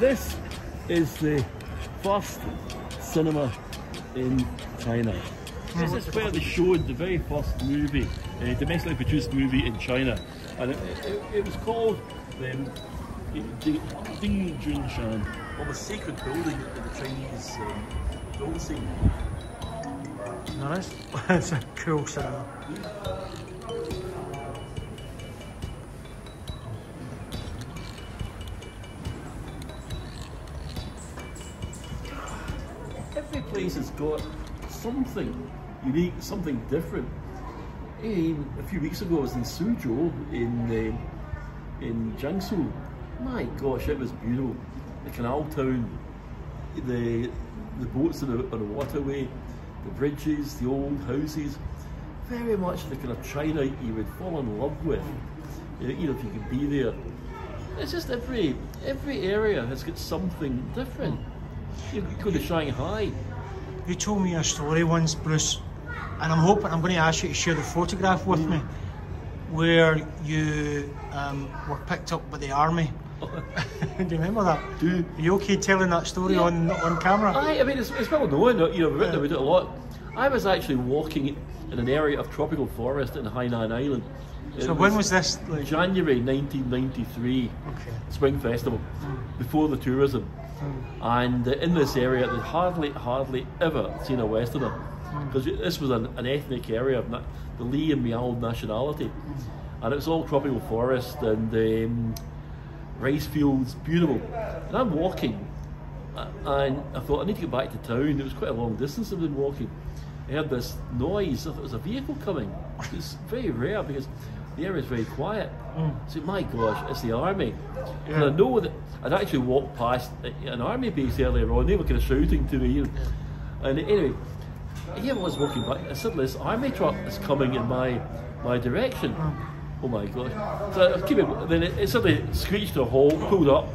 This is the first cinema in China. This is where they showed the very first movie, a domestically produced movie in China. And it, it, it was called um, Ding Ding Junshan, or the sacred building in the Chinese um, film scene. Nice. it's a cool cinema. Got something unique, something different. Eh, a few weeks ago, I was in Suzhou in uh, in Jiangsu. My gosh, it was beautiful. The canal town, the the boats on the, on the waterway, the bridges, the old houses. Very much the kind of China you would fall in love with. You know, if you could be there. It's just every every area has got something different. You go to Shanghai, You told me a story once, Bruce, and I'm hoping I'm going to ask you to share the photograph with me, where you um, were picked up by the army. Do you remember that? Do. Are you okay telling that story Yeah. on on camera? I, I mean, it's, it's well known, you know, we've written about it a lot. I was actually walking in an area of tropical forest in Hainan Island. It so when was this? Like, January 1993, okay. Spring Festival, before the tourism. And uh, in this area, they hardly, hardly ever seen a Westerner. Because this was an, an ethnic area of na- the Li and Miao nationality. And it was all tropical forest and um, rice fields, beautiful. And I'm walking, and I thought I need to get back to town. It was quite a long distance I've been walking. I heard this noise. I thought it was a vehicle coming. It's very rare because the area is very quiet. Mm. So my gosh, it's the army. And I know that I'd actually walked past an army base earlier on. They were kind of shouting to me. You know. And anyway, here I was walking by, and Suddenly, this army truck is coming in my my direction. Mm. Oh my gosh! So I keep it. Then it, it suddenly screeched to a halt, pulled up,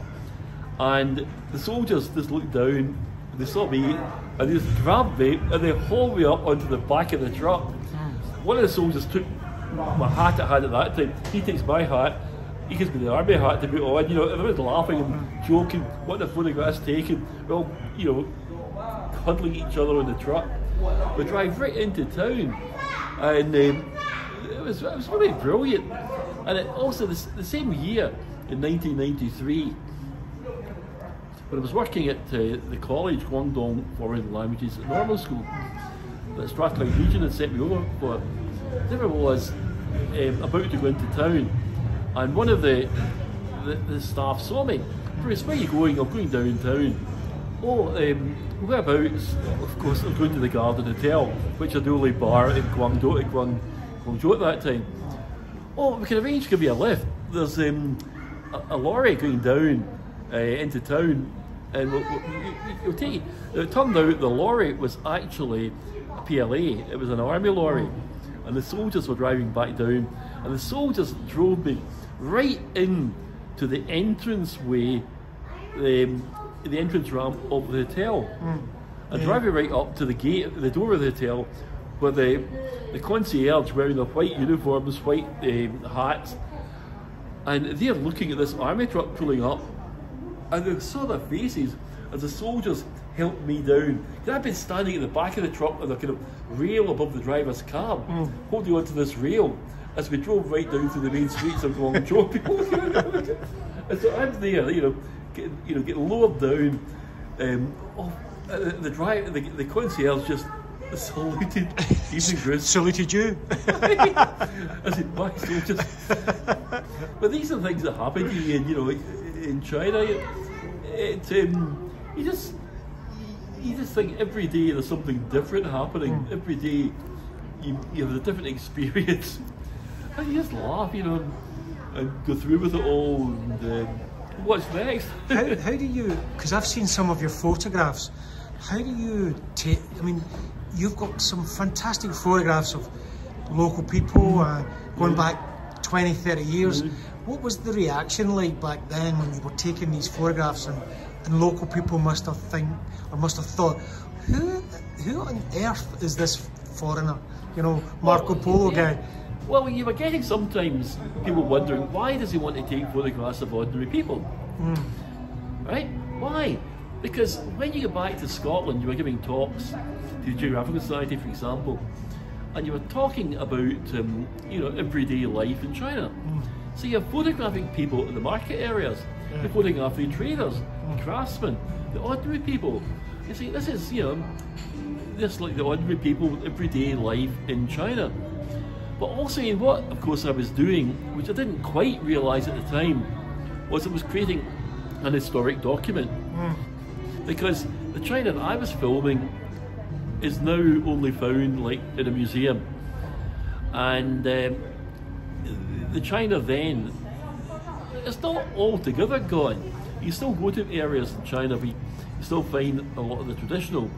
and the soldiers just looked down. They saw me, and they just grabbed me, and they hauled me up onto the back of the truck. One of the soldiers took my hat I had at that time. He takes my hat. He gives me the army hat to put on. You know, everyone's laughing and joking. What the photographs taken? Well, you know, cuddling each other on the truck. We drive right into town, and um, it was it was really brilliant. And it also the, the same year in 1993, when I was working at uh, the college, Guangdong Foreign Languages Normal School, that Strathclyde Region had sent me over for. There was um, about to go into town, and one of the the, the staff saw me. Bruce, where are you going? I'm going downtown. Oh, um, whereabouts? Of course, I'm going to the Garden Hotel, which is the only bar in Guangzhou, Guang, Guangzhou at that time. Oh, we can arrange to give you a lift. There's um, a, a lorry going down uh, into town, and we'll, we'll- we'll take you. It turned out the lorry was actually a PLA. It was an army lorry, and the soldiers were driving back down, and the soldiers drove me right in to the entrance way, the, the entrance ramp of the hotel, and drive me right up to the gate, the door of the hotel, where the the concierge wearing their white uniforms, white um, hats, and they're looking at this army truck pulling up, and they saw their faces as the soldiers helped me down. 'Cause I'd been standing at the back of the truck with a kind of rail above the driver's cab, holding onto this rail as we drove right down through the main streets of Guangzhou. People. And so I'm there, you know, getting, you know, getting lowered down. Um, oh, uh, the, the driver, the, the concierge just saluted. Evening, Bruce. Saluted you. I said, my soldiers. but these are things that happen to you, in, you know, in China. It, um, you just, you just think every day there's something different happening. Every day you, you have a different experience, and you just laugh, you know, and, and go through with it all. And um, what's next? how, how do you? Because I've seen some of your photographs. How do you take? I mean, you've got some fantastic photographs of local people uh, going back 20, 30 years. What was the reaction like back then when you were taking these photographs and, and local people must have think or must have thought, who who on earth is this foreigner? You know, Marco Polo guy. Well, you were getting sometimes people wondering why does he want to take photographs of ordinary people? Right? Why? Because when you go back to Scotland, you were giving talks to the Geographical Society, for example, and you were talking about um, you know everyday life in China. So you're photographing people in the market areas. You're photographing traders, craftsmen, the ordinary people. You see, this is you know this like the ordinary people, with everyday life in China. But also in what, of course, I was doing, which I didn't quite realise at the time, was it was creating an historic document. Because the China that I was filming is now only found like in a museum, and um, the China then it's not altogether gone. You still go to areas in China, but you still find a lot of the traditional.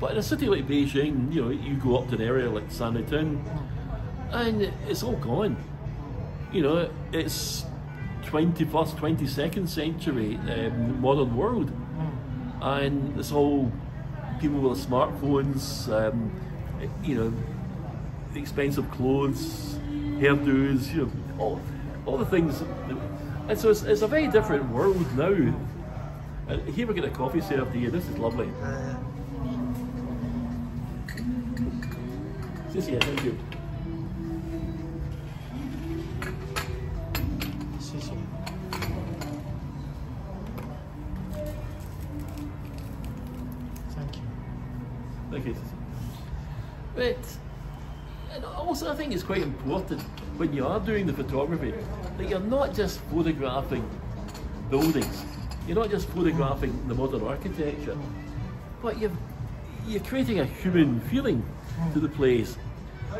But in a city like Beijing, you know, you go up to an area like Sanlitun, and it's all gone. You know, it's 21st, 22nd century um, modern world, and it's all people with smartphones, um, you know, expensive clothes, hairdos, you know, all, all the things. And so it's, it's a very different world now. And here we get a coffee served here. This is lovely. Yes, yeah, thank you. this. Thank you. Thank you. But and also, I think it's quite important when you are doing the photography that you're not just photographing buildings, you're not just photographing the modern architecture, but you're, you're creating a human feeling to the place.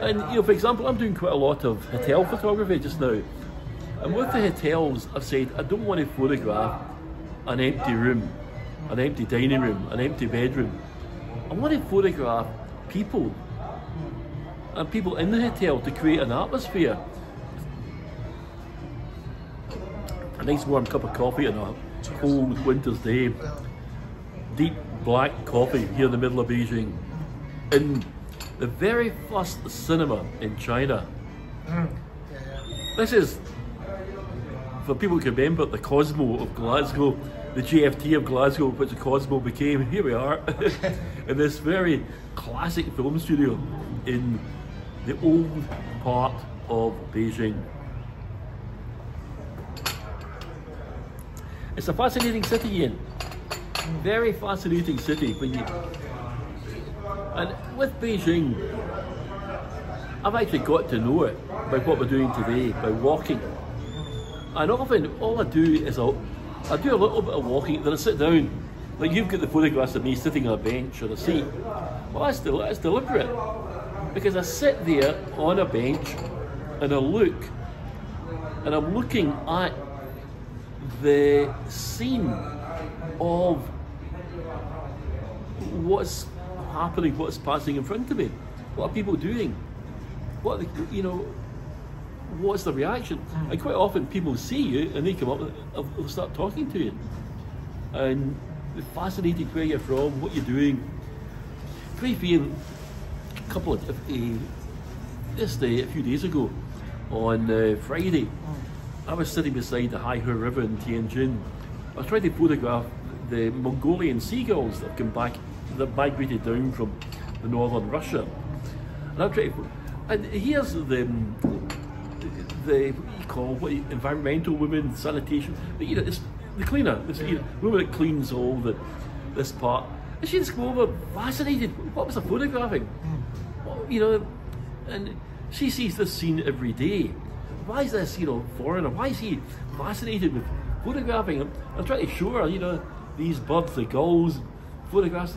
And, you know, for example, I'm doing quite a lot of hotel photography just now. And with the hotels, I've said I don't want to photograph an empty room, an empty dining room, an empty bedroom. I want to photograph people and people in the hotel to create an atmosphere. Nice warm cup of coffee on a cold winter's day. Deep black coffee here in the middle of Beijing. In the very first cinema in China. This is, for people who remember, the Cosmo of Glasgow, the GFT of Glasgow, which the Cosmo became. Here we are, in this very classic film studio in the old part of Beijing. It's a fascinating city, Ian. Very fascinating city. When you and with Beijing, I've actually got to know it by what we're doing today, by walking. And often all I do is I'll, I do a little bit of walking, then I sit down. Like you've got the photographs of me sitting on a bench or a seat. Well, that's, del- that's deliberate. Because I sit there on a bench and I look, and I'm looking at the scene of what's happening, what's passing in front of me. What are people doing? What you know, what's the reaction? And quite often people see you and they come up and they'll start talking to you. And they're fascinated where you're from, what you're doing. Great being a couple of, uh, this day, a few days ago, on uh, Friday, I was sitting beside the Haihe River in Tianjin. I was trying to photograph the Mongolian seagulls that have come back, that migrated down from the northern Russia. And I'm trying to, and here's the, the what you call what you- environmental women, sanitation, but you know, it's the cleaner, this you know, woman that cleans all the this part. And she just come over, fascinated. What was I photographing? Hmm. Well, you know, and she sees this scene every day. Why is this, you know, foreigner? Why is he fascinated with photographing? I'm, I'm trying to show her, you know, these birds, the gulls, photographs.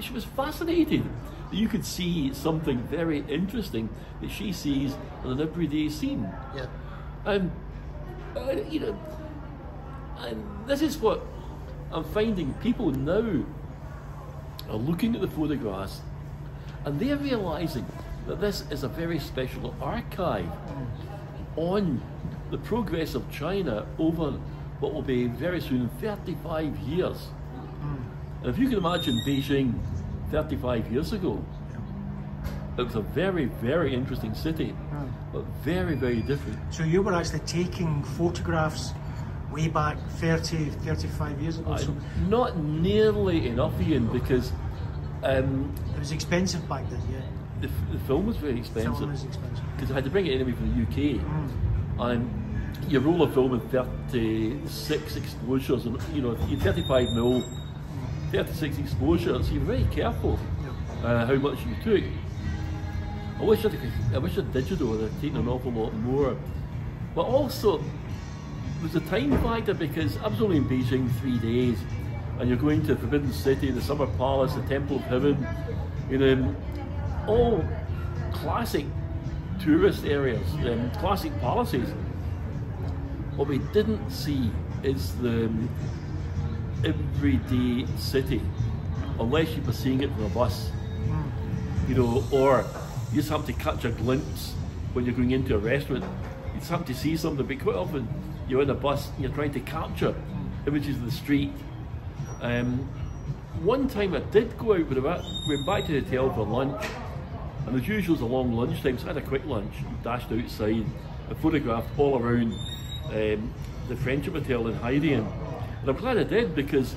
She was fascinated that you could see something very interesting that she sees in an everyday scene. Yeah. And, uh, you know, and this is what I'm finding people now are looking at the photographs and they're realizing that this is a very special archive on the progress of China over what will be very soon 35 years. And if you can imagine Beijing 35 years ago, it was a very, very interesting city, but very, very different. So you were actually taking photographs way back 30, 35 years ago. So not nearly enough, Ian, because um, it was expensive back then, yeah. The, the film was very expensive. Film was expensive. because I had to bring it anyway from the UK. And you roll a film in 36 exposures, and you know, you 35 mil, 36 exposures. You're very careful Yeah. uh, how much you took. I wish I'd, I wish I'd digital would have taken an awful lot more. But also, it was a time factor because I was only in Beijing three days, and you're going to the Forbidden City, the Summer Palace, the Temple of Heaven, you know, all classic tourist areas, um, classic palaces. What we didn't see is the everyday city, unless you were seeing it from a bus you know, or you just happen to catch a glimpse when you're going into a restaurant. You just happen to see something, but quite often you're in a bus and you're trying to capture images of the street. Um, one time I did go out, but I went back to the hotel for lunch, and as usual, it's a long lunchtime, so I had a quick lunch, dashed outside, and photographed all around um, the Friendship Hotel in Haidian. And I'm glad I did because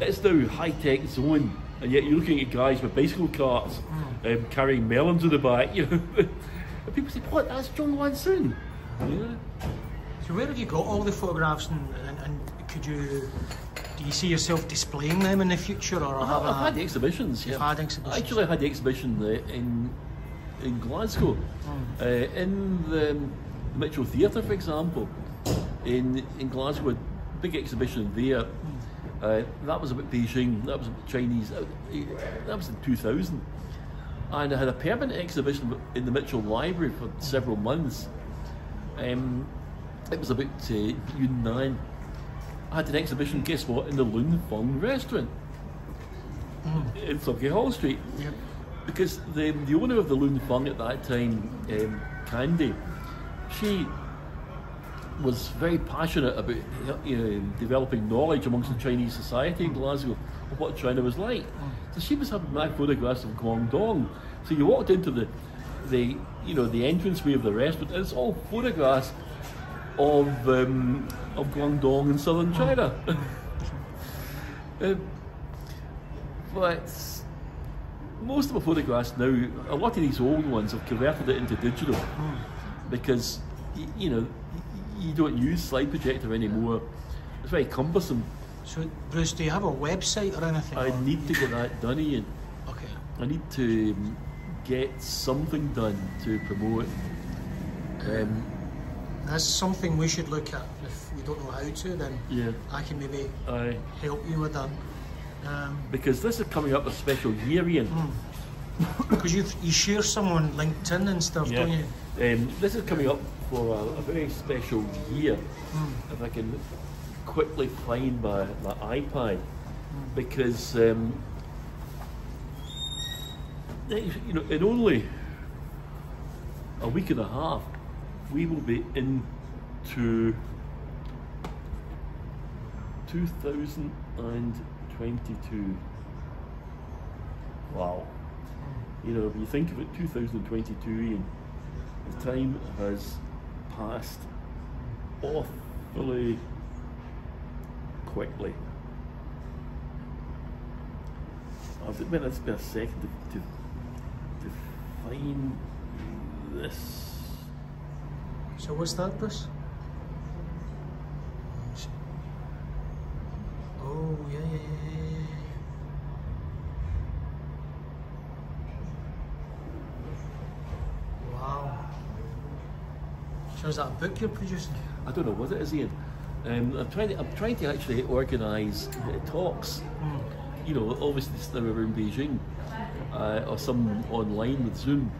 it's now high-tech zone, and yet you're looking at guys with bicycle carts um, carrying melons in the back. You know, and people say, "What? That's John Wan Soon." Yeah. So where have you got all the photographs and, and, and could you, do you see yourself displaying them in the future or I've, having I've had exhibitions. Yeah. had exhibitions. Actually, I had the exhibition uh, in in Glasgow, Hmm. uh, in the um, Mitchell Theatre, for example, in in Glasgow, a big exhibition there. Hmm. Uh, that was about Beijing. That was about Chinese. uh, That was in 2000, and I had a permanent exhibition in the Mitchell Library for several months. Um, it was about uh, Yunnan. I had an exhibition. Guess what? In the Loon Fung restaurant in Sauchiehall Street Yep. because the the owner of the Loon Fung at that time, um, Candy, she was very passionate about you know, developing knowledge amongst the Chinese society in Glasgow of what China was like. So she was having my photographs of Guangdong. So you walked into the the you know the entranceway of the restaurant, and it's all photographs of um, of Guangdong in southern China. um, but most of my photographs now, a lot of these old ones have converted it into digital because you know you don't use slide projector anymore. It's very cumbersome. So Bruce, do you have a website or anything? I need to get that done, Ian. Okay. I need to um, get something done to promote. Um, That's something we should look at. If you don't know how to, then yeah, I can maybe I help you with that. Um, because this is coming up a special year, Ian. because you you share some on LinkedIn and stuff, don't you? Um, this is coming up for a, a very special year. If I can quickly find my, my iPad, because um, you know, in only a week and a half, we will be into 2022. Wow. You know, if you think of it, 2022, Ian, the time has passed awfully quickly. I've admit it's been a second to, to, to find this. So what's that, Bruce? Oh yeah, yeah. So is that a book you're producing? I don't know what it is, Ian. Um, I'm trying to. I'm trying to actually organise uh, talks. You know, obviously it's now in Beijing, uh, or some online with Zoom,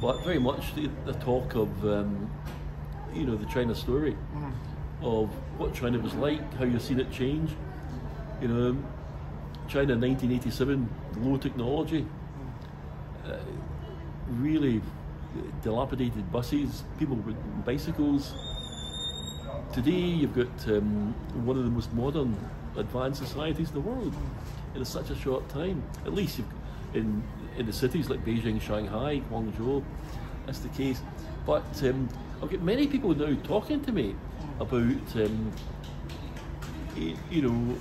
but very much the, the talk of, um, you know, the China story, of what China was like, how you've seen it change. You know, China 1987, low technology, uh, really dilapidated buses, people with bicycles. Today, you've got um, one of the most modern, advanced societies in the world in such a short time. At least in in the cities like Beijing, Shanghai, Guangzhou. That's the case. But um, I've got many people now talking to me about um, you know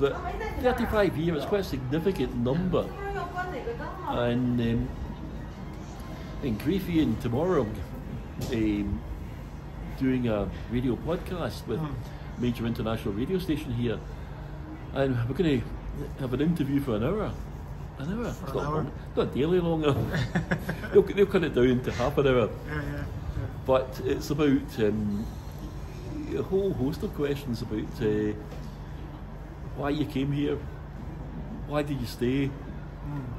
that 35 years is quite a significant number. And um, in Griffey and tomorrow, um, doing a radio podcast with major international radio station here, and we're going to have an interview for an hour. An hour. It's an not, hour? not daily longer. they'll, they'll cut it down to half an hour. Yeah, yeah, yeah. But it's about um, a whole host of questions about uh, why you came here, why did you stay.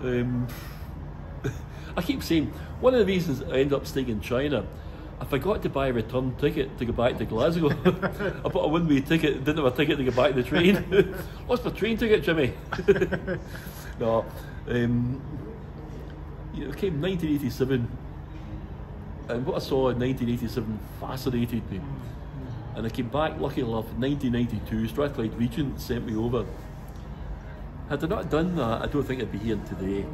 Um, I keep saying one of the reasons I end up staying in China. I forgot to buy a return ticket to go back to Glasgow. I bought a one-way ticket, didn't have a ticket to go back to the train. What's my train ticket, Jimmy? no, um, you know, it came 1987 and what I saw in 1987 fascinated me. And I came back, lucky enough, in 1992, Strathclyde Region sent me over. Had I not done that, I don't think I'd be here today.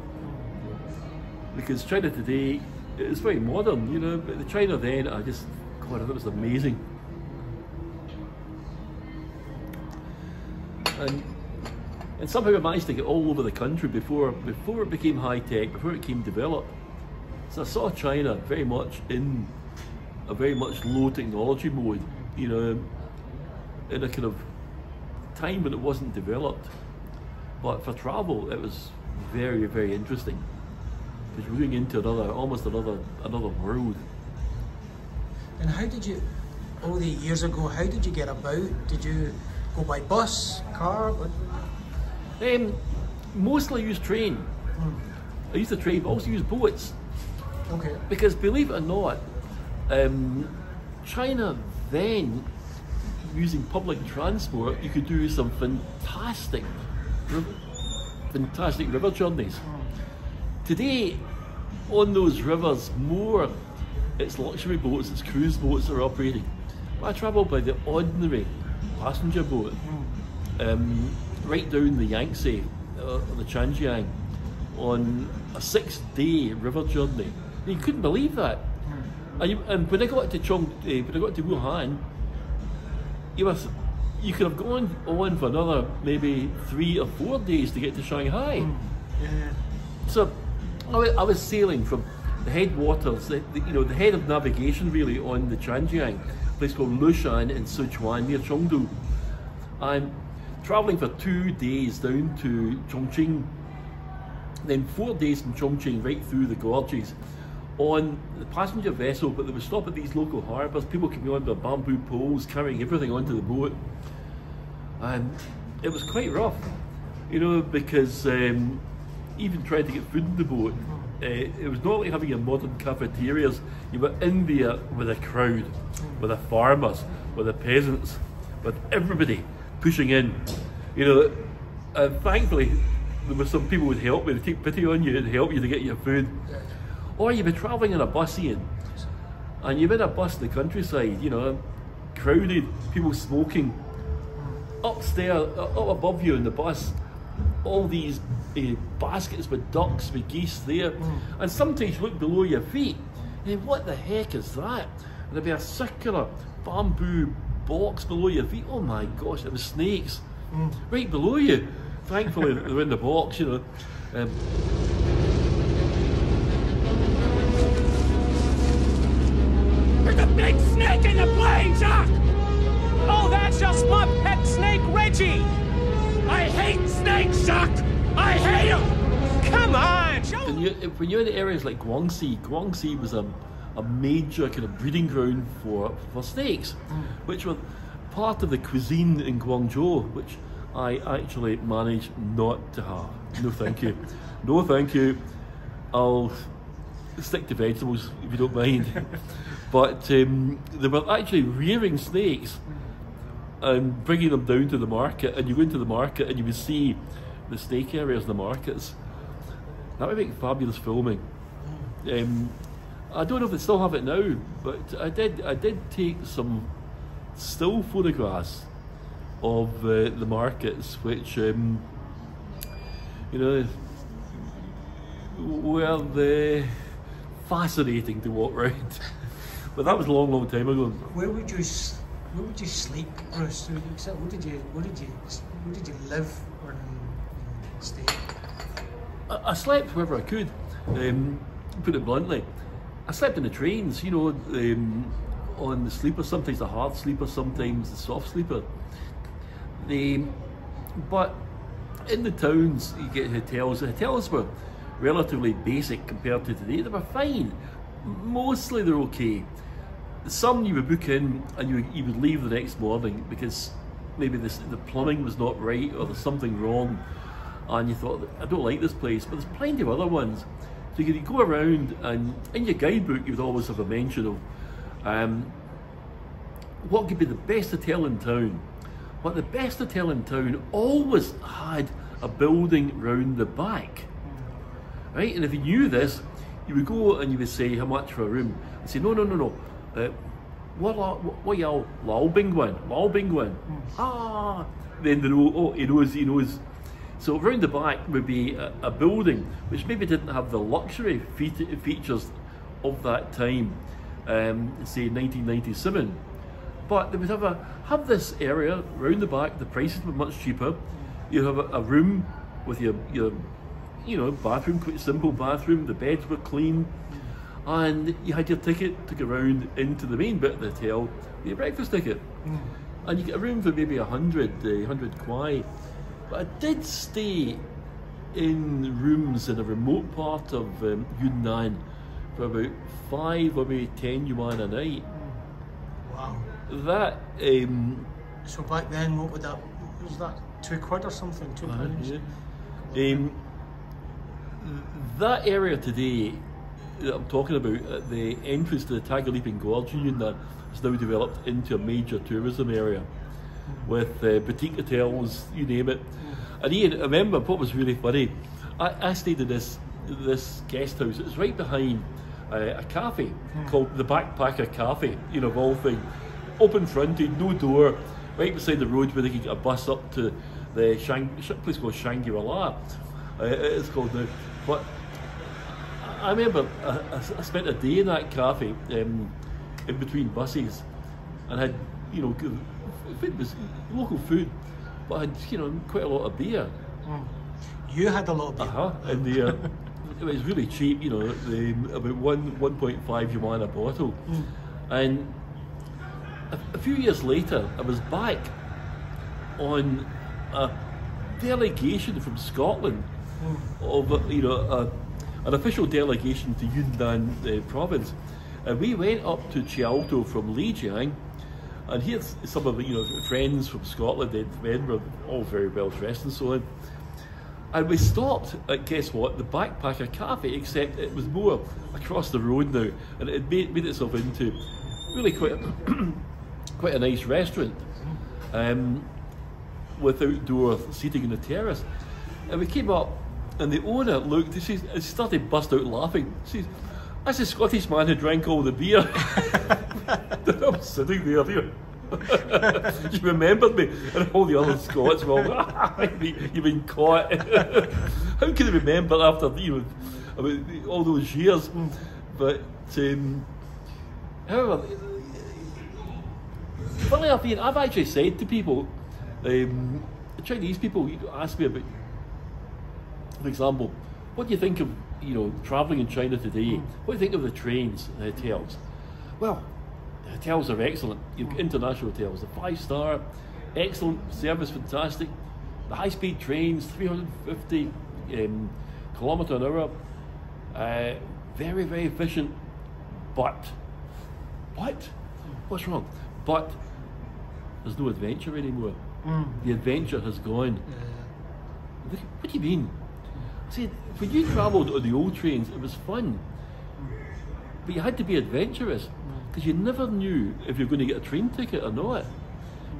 Because China today is very modern, you know, but the China then, I just, God, that was amazing. And and somehow I managed to get all over the country before before it became high tech, before it became developed. So I saw China very much in a very much low technology mode, you know, in a kind of time when it wasn't developed. But for travel, it was very, very interesting because we're into another, almost another, another world. And how did you, all the years ago, how did you get about? Did you go by bus, car? Um, mostly use train. I used to train, but also use boats. Okay. Because believe it or not, um, China then, using public transport, you could do some fantastic, fantastic river journeys. Today, on those rivers, more it's luxury boats, it's cruise boats that are operating. I travel by the ordinary passenger boat, um, right down the Yangtze, uh, the Changjiang, on a six-day river journey. You couldn't believe that. And, you, and when I got to Chong, uh, when I got to Wuhan, you was you could have gone on for another maybe three or four days to get to Shanghai. Yeah. So I I was sailing from the headwaters, the, the, you know, the head of navigation really on the Changjiang, a place called Lushan in Sichuan near Chengdu. I'm traveling for two days down to Chongqing, then four days from Chongqing right through the gorges on the passenger vessel, but they would stop at these local harbours. People coming on with bamboo poles, carrying everything onto the boat. And it was quite rough, you know, because um, even trying to get food in the boat, uh, it was not like having your modern cafeterias. You were in there with a crowd, with the farmers, with the peasants, with everybody pushing in. You know, and thankfully there were some people who'd help me, to take pity on you and help you to get your food. Or you'd be travelling in a bus in, and you're in a bus in the countryside, you know, crowded, people smoking. Upstairs, up above you in the bus, all these uh, baskets with ducks, with geese there, and sometimes look below your feet, and what the heck is that? And there'd be a circular bamboo box below your feet. Oh my gosh, it was snakes right below you. Thankfully, they were in the box, you know. Um, There's a big snake in the plane, Jacques! Oh, that's just my pet snake, Reggie! I hate snakes, Jacques! I hate them! Come on, show And you, if- when you're in areas like Guangxi, Guangxi was a, a major kind of breeding ground for, for snakes, which were part of the cuisine in Guangzhou, which I actually managed not to have. No, thank you. no, thank you. I'll stick to vegetables if you don't mind. but um, they were actually rearing snakes and bringing them down to the market. And you go into the market and you would see the snake areas in the markets. That would make fabulous filming. Um, I don't know if they still have it now, but I did. I did take some still photographs of uh, the markets, which um, you know, were they fascinating to walk around. but that was a long, long time ago. Where would you where would you sleep, Bruce? Where did you- Where did you where did you where did you live or stay? I, I slept wherever I could. Um, put it bluntly, I slept in the trains. You know, um, on the sleeper. Sometimes the hard sleeper, sometimes the soft sleeper. The but in the towns you get hotels. The hotels were relatively basic compared to today. They were fine. Mostly they're okay. Some you would book in and you, you would leave the next morning because maybe this, the plumbing was not right or there's something wrong and you thought, I don't like this place, but there's plenty of other ones. So you could go around and in your guidebook you would always have a mention of um, what could be the best hotel in town. But the best hotel in town always had a building round the back. Right? And if you knew this, you would go and you would say, how much for a room? And say, no, no, no, no. Uh, what, la- what y'all, Lao Bingwan, Lao Bingwan. Ah, then they know, oh, he knows, he knows. So round the back would be a, a building which maybe didn't have the luxury fe- features of that time, um, say 1997. But they would have a have this area round the back. The prices were much cheaper. You have a, a room with your your you know bathroom, quite simple bathroom. The beds were clean, and you had your ticket to go round into the main bit of the hotel. Your breakfast ticket, and you get a room for maybe a hundred, uh, hundred kwai. But I did stay in rooms in a remote part of um, Yunnan for about five or maybe ten yuan a night. Wow. That um, So back then, what would that was that two quid or something? Two Uh, pounds. yeah. Um, that area today that I'm talking about, at the entrance to the Tiger Leaping Gorge in Yunnan, has now developed into a major tourism area with uh, boutique hotels, you name it. And Ian, I remember what was really funny. I, I stayed in this this guest house. It was right behind uh, a cafe called the Backpacker Cafe. You know, of all things, open fronted, no door, right beside the road where they could get a bus up to the Shang, sh- place called Shangri-La. Uh, it's called now, but I remember I, I- I spent a day in that cafe um, in between buses and had, you know, food was local food, but I had, you know, quite a lot of beer. You had a lot of beer. Uh huh. And the, uh, it was really cheap, you know, the, about one 1.5 yuan a bottle. And a, a few years later, I was back on a delegation from Scotland of uh, you know a, an official delegation to Yunnan uh, province, and we went up to Qiaotou from Lijiang, and here's some of the you know friends from Scotland and from Edinburgh, all very well dressed and so on. And we stopped at guess what the Backpacker Cafe, except it was more across the road now, and it had made, made itself into really quite a, quite a nice restaurant. Um, with outdoor seating in the terrace. And we came up, and the owner looked, he says, he started bust out laughing. He says, That's the Scottish man who drank all the beer. I'm sitting there, dear. she remembered me, and all the other Scots were "Ah, you've been caught. How can they remember after you know, about all those years? But um, however, Funny enough, Ian, I've actually said to people, um, Chinese people you ask me about, for example, what do you think of you know travelling in China today? What do you think of the trains, the hotels? Well, the hotels are excellent. You've got international hotels, the five star, excellent service, fantastic. The high speed trains, 350 um, kilometre an hour, uh, very very efficient. But, but, what's wrong? But there's no adventure anymore. The adventure has gone. What what do you mean? See, when you travelled on the old trains, it was fun. But you had to be adventurous because you never knew if you were going to get a train ticket or not.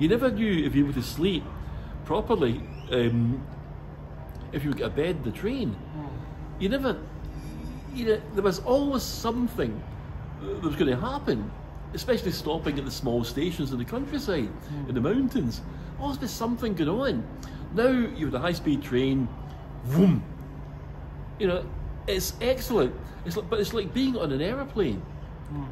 You never knew if you were to sleep properly, um, if you would get a bed in the train. Hmm. You never, you know, there was always something that was going to happen, especially stopping at the small stations in the countryside, hmm. in the mountains. Always be something going on. Now you have a high speed train, boom. You know, it's excellent. It's like, but it's like being on an aeroplane. Hmm.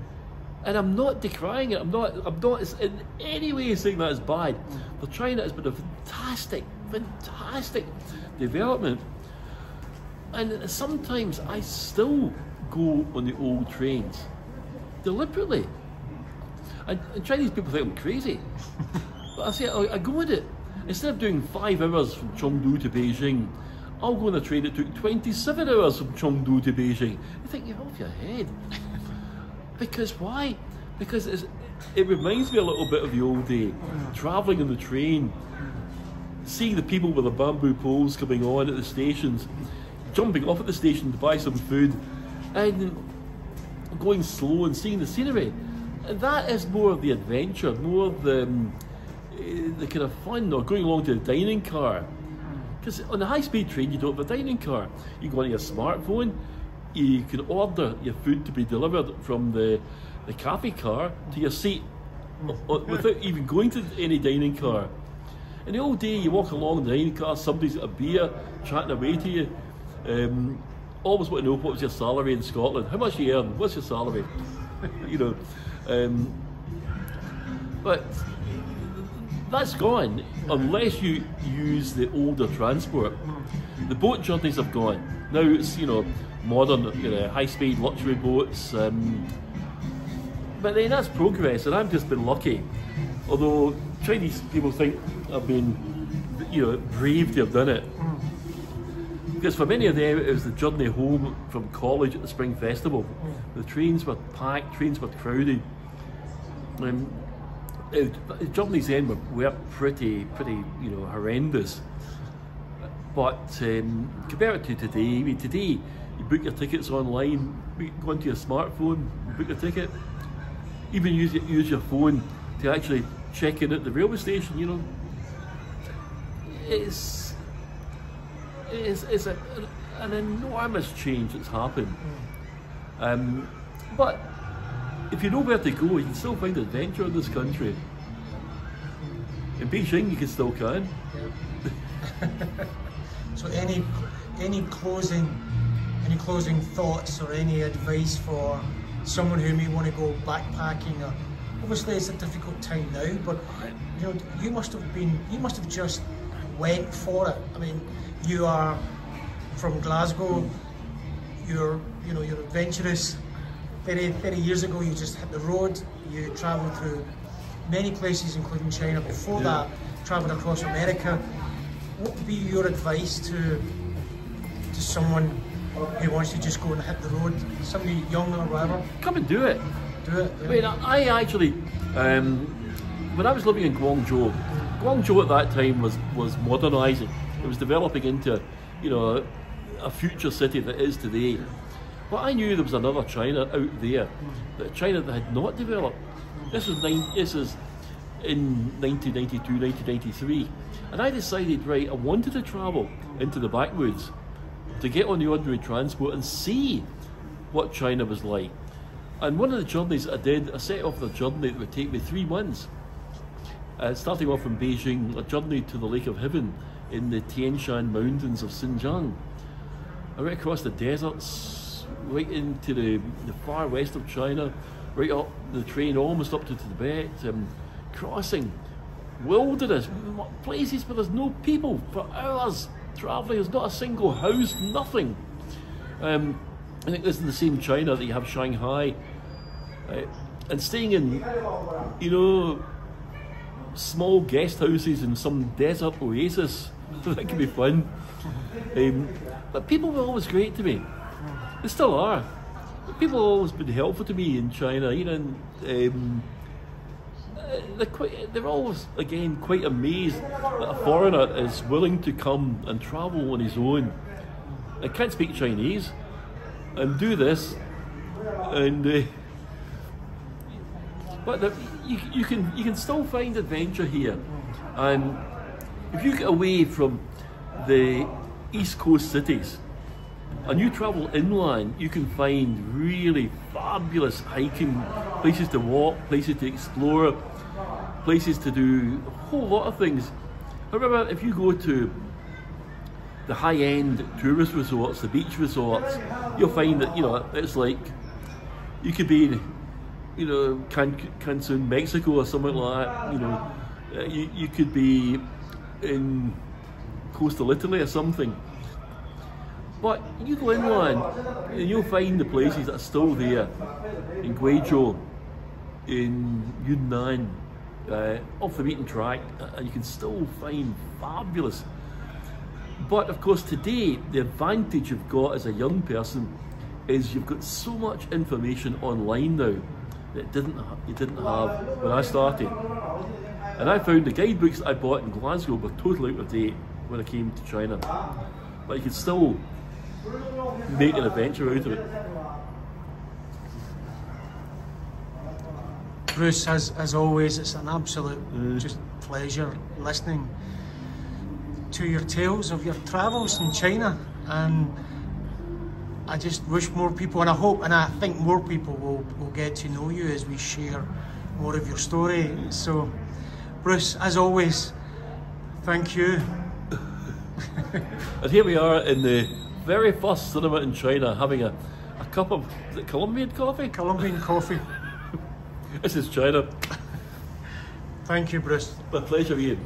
And I'm not decrying it. I'm not. I'm not in any way saying that is bad. For China, it's been a fantastic, fantastic development. And sometimes I still go on the old trains deliberately. And, and Chinese people think I'm crazy. but I say I, I go with it. Instead of doing five hours from Chengdu to Beijing, I'll go on a train that took 27 hours from Chengdu to Beijing. You think you're off your head. Because why? Because it reminds me a little bit of the old day, travelling on the train, seeing the people with the bamboo poles coming on at the stations, jumping off at the station to buy some food, and going slow and seeing the scenery. And that is more of the adventure, more of the, um, eh, the kind of fun, or going along to the dining car. Because on a high speed train, you don't have a dining car. You go on your smartphone, you can order your food to be delivered from the, the cafe car to your seat o- o- without even going to any dining car. In the old day, you walk along the dining car, somebody's got a beer, chatting away to you. Um, always want to know what was your salary in Scotland. How much you earn? What's your salary? you know. Um, but that's gone unless you use the older transport. The boat journeys have gone. Now it's you know modern, you know, high-speed luxury boats. Um, but then that's progress, and I've just been lucky. Although Chinese people think I've been, you know, brave to have done it. Because for many of them, it was the journey home from college at the Spring Festival. The trains were packed, trains were crowded. Um, journeys then were, were pretty, pretty, you know, horrendous. But um, compared to today, I mean, today you book your tickets online, go onto your smartphone, book your ticket, even use your, use your phone to actually check in at the railway station. You know, it's it's, it's a, an enormous change that's happened. Um, but if you know where to go, you can still find adventure in this country. In Beijing, you can still can. So any any closing any closing thoughts or any advice for someone who may want to go backpacking or obviously it's a difficult time now, but you know you must have been you must have just went for it. I mean, you are from Glasgow, you're you know you're adventurous. 30, 30 years ago you just hit the road, you travelled through many places including China. Before that, travelled across America. What would be your advice to to someone who wants to just go and hit the road, somebody young or whatever, Come and do it. do it? I mean, I I actually, um, when I was living in Guangzhou, Guangzhou at that time was was modernising. It was developing into, you know, a future city that is today. But I knew there was another China out there, that China that had not developed. This was nine. This is in 1992, 1993, and I decided, right, I wanted to travel into the backwoods to get on the ordinary transport and see what China was like. And one of the journeys I did, I set off a journey that would take me three months. Uh, starting off from Beijing, a journey to the Lake of Heaven in the Tian Shan Mountains of Xinjiang. I went across the deserts, right into the, the far west of China, right up the train almost up to Tibet, um, crossing wilderness, places where there's no people for hours travelling, there's not a single house, nothing. Um, I think this is the same China that you have Shanghai. Right? And staying in, you know, small guest houses in some desert oasis. that can be fun. Um, but people were always great to me. They still are. People have always been helpful to me in China. You know, and, um, uh, they're quite. They're always again quite amazed that a foreigner is willing to come and travel on his own. I can't speak Chinese and do this, and. Uh, but the, you, you can you can still find adventure here, and if you get away from the east coast cities and you travel inland, you can find really fabulous hiking places to walk, places to explore, places to do a whole lot of things. However, if you go to the high-end tourist resorts, the beach resorts, you'll find that you know it's like you could be in, you know, Can- Cancun, Mexico, or something like that. You know, uh, you you could be in coastal Italy or something. But you go inland and you'll find the places that are still there in Guizhou, in Yunnan, uh, off the beaten track, uh, and you can still find fabulous. But of course, today, the advantage you've got as a young person is you've got so much information online now that didn't you didn't have when I started. And I found the guidebooks I bought in Glasgow were totally out of date when I came to China. But you could still make an adventure out of it. Bruce, as, as always, it's an absolute mm. just pleasure listening to your tales of your travels in China. And I just wish more people, and I hope, and I think more people will, will get to know you as we share more of your story. So, Bruce, as always, thank you. And here we are in the very first cinema in China having a, a cup of Colombian coffee. Colombian coffee. This is China. Thank you, Bruce. My pleasure, Ian.